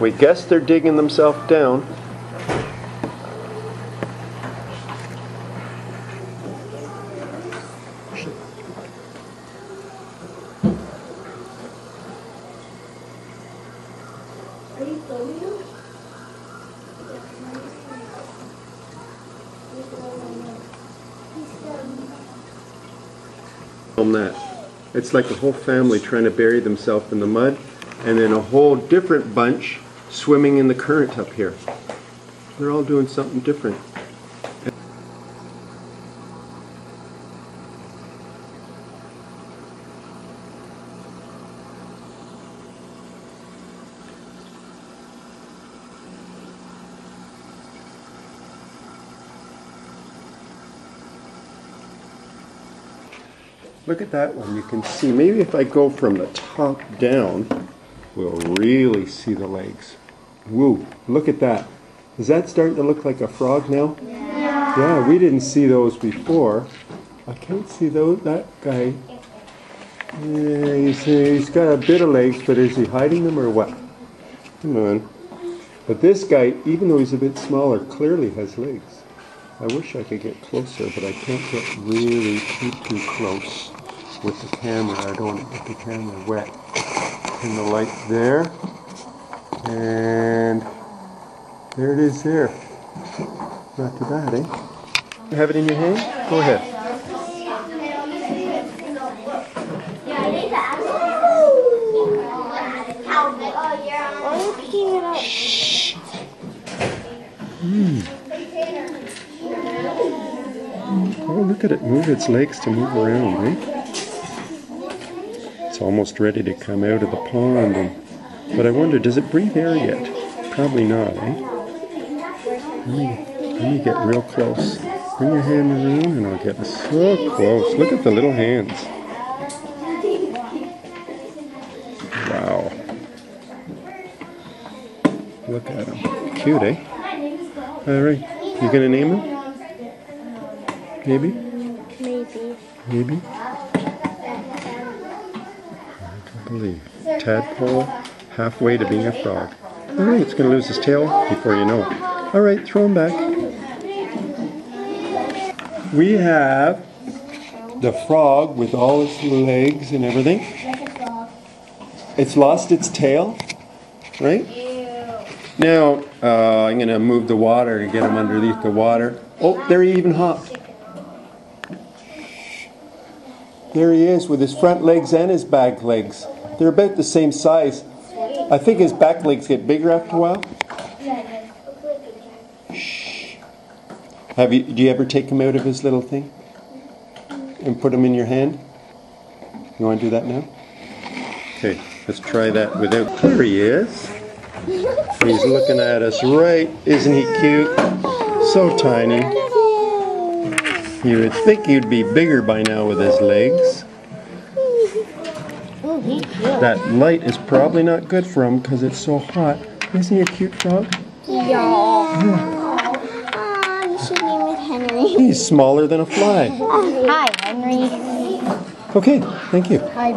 We guess they're digging themselves down. Film that. It's like a whole family trying to bury themselves in the mud, and then a whole different bunch swimming in the current up here. They're all doing something different. Look at that one. You can see, maybe if I go from the top down, we'll really see the legs. Woo, look at that. Is that starting to look like a frog now? Yeah. Yeah, we didn't see those before. I can't see those, that guy. Yeah, he's, he's got a bit of legs, but is he hiding them or what? Come on. But this guy, even though he's a bit smaller, clearly has legs. I wish I could get closer, but I can't get really too, too close with the camera. I don't want to get the camera wet. And the light there. And there it is there. Not too bad, eh? You have it in your hand? Go ahead. It up? Oh, look at it move its legs to move around, eh? It's almost ready to come out of the pond. And, but I wonder, does it breathe air yet? Probably not, eh? Let me, let me get real close. Bring your hand around and I'll get so close. Look at the little hands. Wow. Look at them. Cute, eh? All right. You gonna name him? Maybe? Maybe. Maybe? I don't believe. Tadpole, halfway to being a frog. All right, it's going to lose its tail before you know it. All right, throw him back. We have the frog with all its legs and everything. It's lost its tail, right? Now, uh, I'm going to move the water and get him underneath the water. Oh, there he even hopped. There he is with his front legs and his back legs. They're about the same size. I think his back legs get bigger after a while. Shh. Have you? Do you ever take him out of his little thing and put him in your hand? You want to do that now? Okay, let's try that without. There he is. He's looking at us right. Isn't he cute? So tiny. You would think he'd be bigger by now with his legs. That light is probably not good for him because it's so hot. Isn't he a cute frog? Yeah. Ah, you should name it Henry. He's smaller than a fly. Hi, Henry. Okay, thank you. Hi.